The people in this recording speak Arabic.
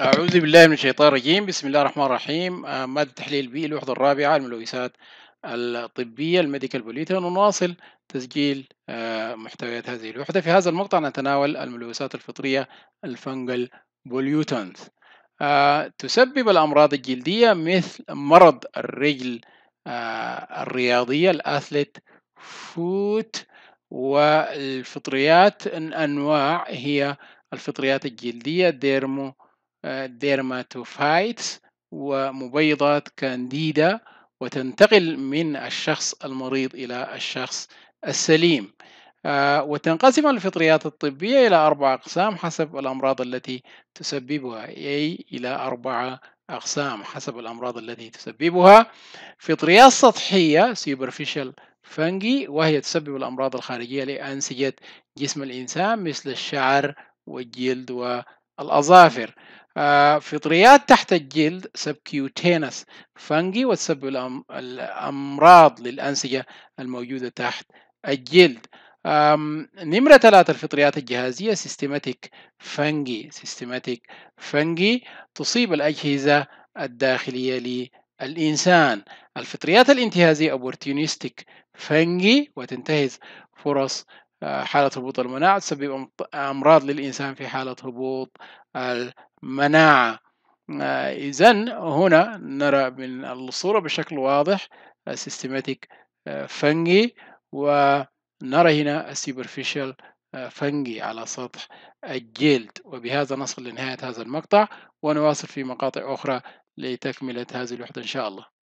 أعوذ بالله من الشيطان الرجيم. بسم الله الرحمن الرحيم. آه، مادة تحليل بيئي الوحدة الرابعة الملوثات الطبية ال medical pollutants ونواصل تسجيل آه، محتويات هذه الوحدة. في هذا المقطع نتناول الملوثات الفطرية ال fungal pollutants آه، تسبب الأمراض الجلدية مثل مرض الرجل الرياضية ال athlete foot والفطريات. أنواع هي الفطريات الجلدية ديرمو ديرماتوفايتس ومبيضات كانديدا وتنتقل من الشخص المريض إلى الشخص السليم. آه، وتنقسم الفطريات الطبية إلى أربع أقسام حسب الأمراض التي تسببها. أي إلى أربعة أقسام حسب الأمراض التي تسببها. فطريات سطحية superficial فنجي وهي تسبب الأمراض الخارجية لأنسجة جسم الإنسان مثل الشعر والجلد والأظافر آه، فطريات تحت الجلد subcutaneous fungi وتسبب الأمراض للأنسجة الموجودة تحت الجلد. نمرة ثلاثة الفطريات الجهازية systematic fungi systematic fungi تصيب الأجهزة الداخلية للإنسان. الفطريات الانتهازية opportunistic fungi وتنتهز فرص حالة هبوط المناعة تسبب أمراض للإنسان في حالة هبوط. المناعة آه، إذا هنا نرى من الصورة بشكل واضح systematic fungi ونرى هنا ال superficial fungi على سطح الجلد. وبهذا نصل لنهاية هذا المقطع ونواصل في مقاطع أخرى لتكملة هذه الوحدة إن شاء الله.